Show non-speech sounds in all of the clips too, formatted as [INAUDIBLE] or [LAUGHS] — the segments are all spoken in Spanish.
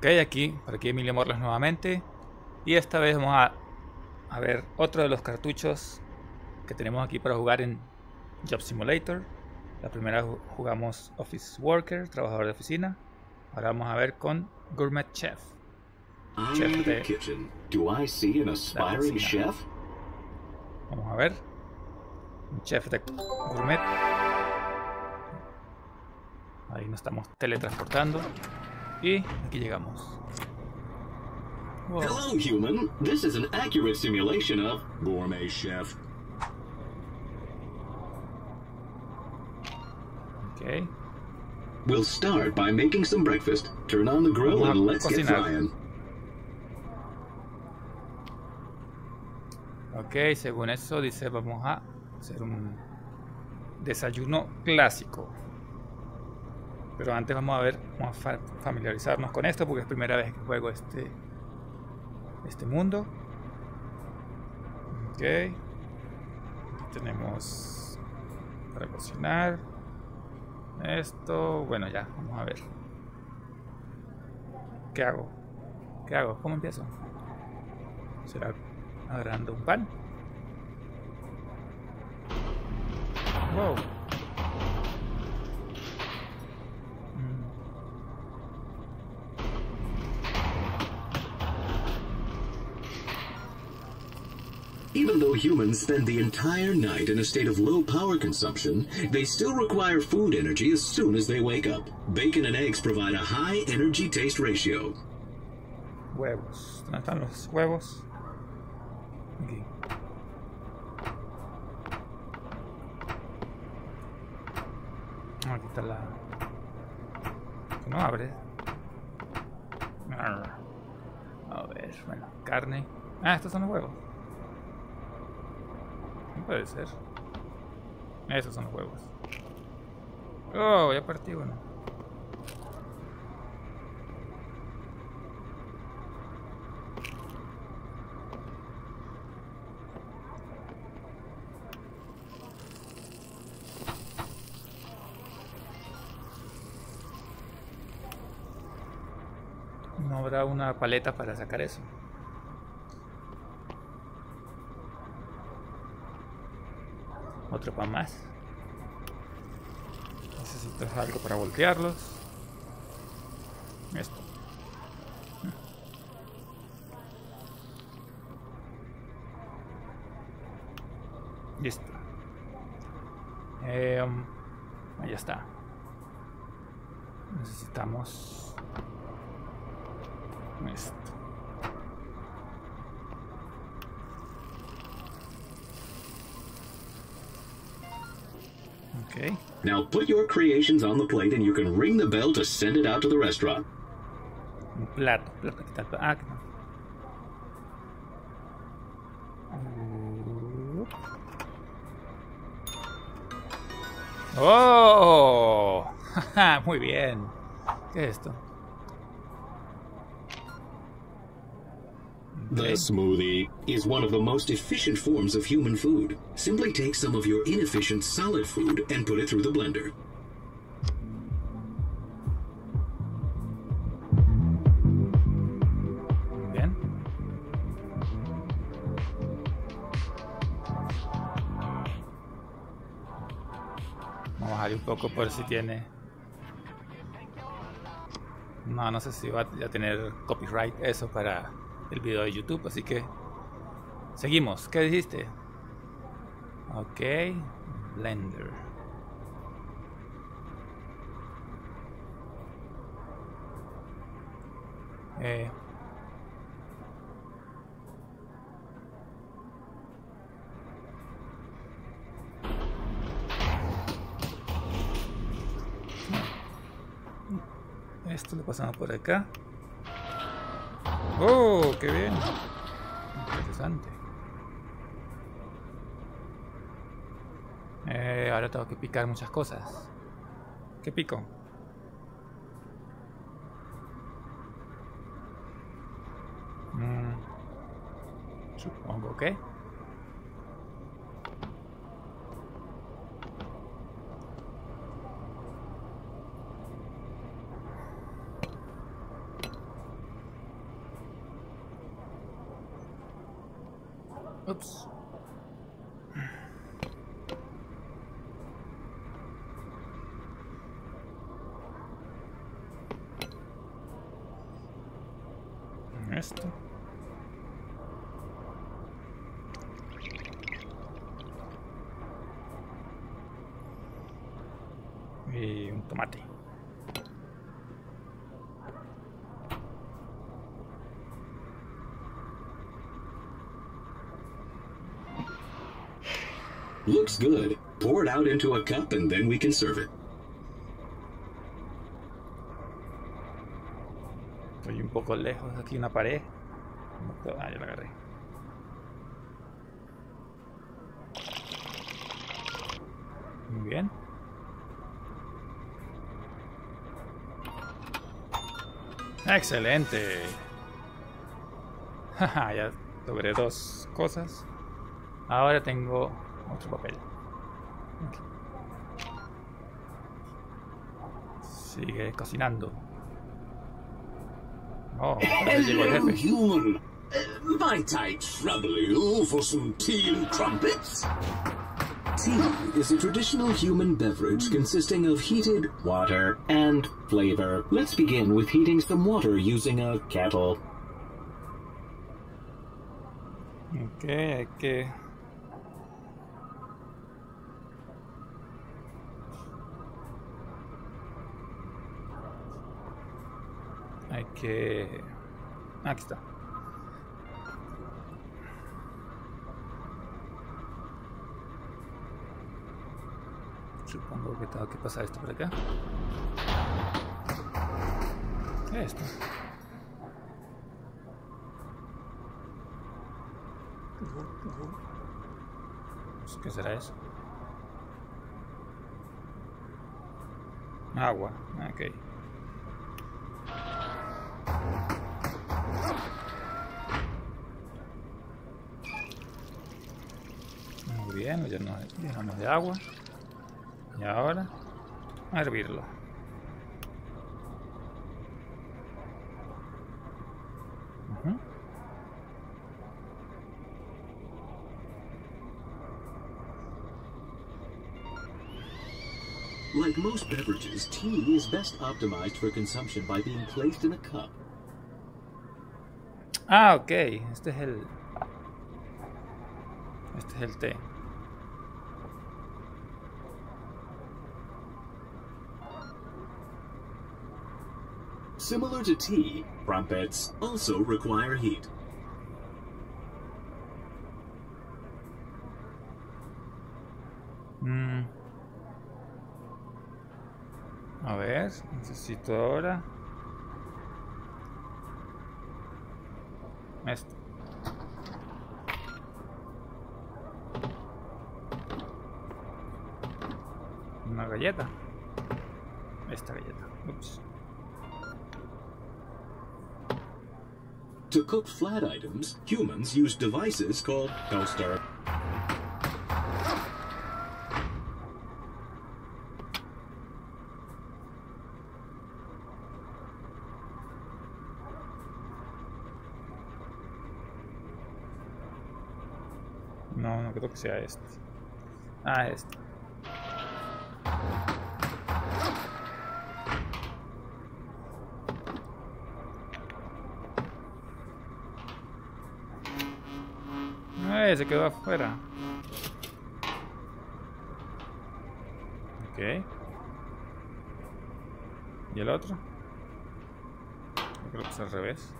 Ok, aquí, por aquí Emilio Morlos nuevamente. Y esta vez vamos a, a ver otro de los cartuchos que tenemos aquí para jugar en Job Simulator. La primera jugamos Office Worker, trabajador de oficina. Ahora vamos a ver con Gourmet Chef. Chef de kitchen. Do I see an aspiring chef? Vamos a ver. Un chef de gourmet. Ahí nos estamos teletransportando. Y aquí llegamos. Wow. Hello, human. This is an accurate simulation of gourmet chef. Okay. We'll start by making some breakfast. Turn on the grill and let's get frying. Ok, según eso dice vamos a hacer un desayuno clásico. Pero antes vamos a ver, vamos a familiarizarnos con esto porque es primera vez que juego este este mundo. Ok. Aquí tenemos para cocinar. Esto, bueno ya, vamos a ver. ¿Qué hago? ¿Qué hago? ¿Cómo empiezo? ¿Será agarrando un pan? Wow. Even though humans spend the entire night in a state of low power consumption, they still require food energy as soon as they wake up. Bacon and eggs provide a high energy taste ratio. Huevos. ¿Dónde están los huevos? Aquí. Aquí está la... no abre. A ver, bueno, carne. Ah, estos son los huevos. Puede ser. Esos son los huevos. Oh, ya partí uno. No habrá una paleta para sacar eso. Otro pan más. Necesitas algo para voltearlos. Esto. Listo. Eh, um, ahí está. Necesitamos esto. Okay. Now put your creations on the plate and you can ring the bell to send it out to the restaurant. Un plato, plato, plato. Ah, ¡Oh! [LAUGHS] Muy bien. ¿Qué es esto? The smoothie is one of the most efficient forms of human food. Simply take some of your inefficient solid food and put it through the blender. Bien. Vamos a un poco por si tiene... No, no sé si va a tener copyright eso para el video de YouTube, así que seguimos. ¿Qué dijiste? Ok, Blender. Eh, esto lo pasamos por acá. ¡Oh, qué bien! Interesante. Eh, ahora tengo que picar muchas cosas. ¿Qué pico? Mm, supongo que... Esto. Y un tomate. Looks good. Pour it out into a cup and then we can serve it. Estoy un poco lejos aquí una pared. Ah, ya la agarré. Muy bien. Excelente. Jaja, [LAUGHS] ya logré dos cosas. Ahora tengo otro papel. Sigue cocinando. Oh, ya llegó el Hello, jefe. human. Uh, might I trouble you for some tea and crumpets? Tea is a traditional human beverage consisting of heated water and flavor. Let's begin with heating some water using a kettle. Ok, hay que... Hay que... Aquí está. Supongo que tengo que pasar esto por acá. Esto. ¿Qué será eso? Agua, ok. Bien, ya nos llenamos de agua. Y ahora, a hervirlo. Like most beverages, tea is best optimized for consumption by being placed in a cup. Ah, ok. Este es el. Este es el té. Similar to tea, crumpets also require heat. Mm. A ver, necesito ahora. Esto. Una galleta. Esta galleta. Ups. To cook flat items, humans use devices called toaster. No, no creo que sea este. Ah, este. Ay, se quedó afuera. Ok. ¿Y el otro? Creo que es al revés.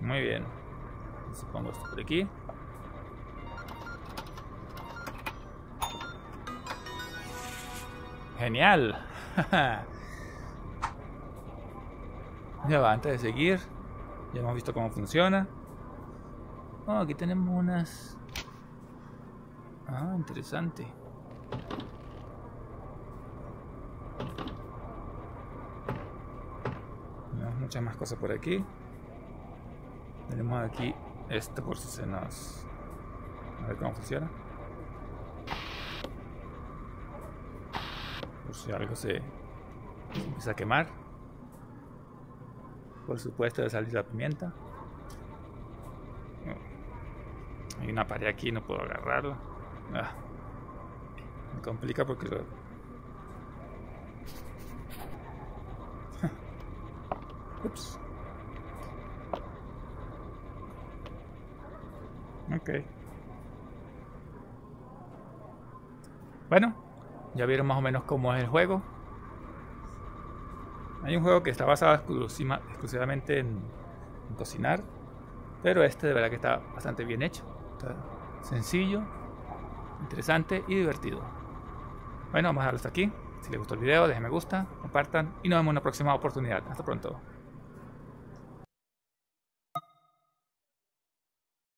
Muy bien. Entonces pongo esto por aquí. Genial. [LAUGHS] ya va, antes de seguir, ya hemos visto cómo funciona. Oh, aquí tenemos unas... Ah, interesante. Tenemos muchas más cosas por aquí. Tenemos aquí esto por si se nos... A ver cómo funciona. Por si algo se empieza a quemar. Por supuesto de salir la pimienta. Hay una pared aquí, no puedo agarrarla. Ah. Me complica porque lo... [LAUGHS] Ups. Ok. Bueno, ya vieron más o menos cómo es el juego. Hay un juego que está basado exclusivamente en, cocinar, pero este de verdad que está bastante bien hecho. sencillo, interesante y divertido. Bueno, vamos a dejarlo hasta aquí. Si les gustó el video, dejen me gusta, compartan y nos vemos en una próxima oportunidad. Hasta pronto.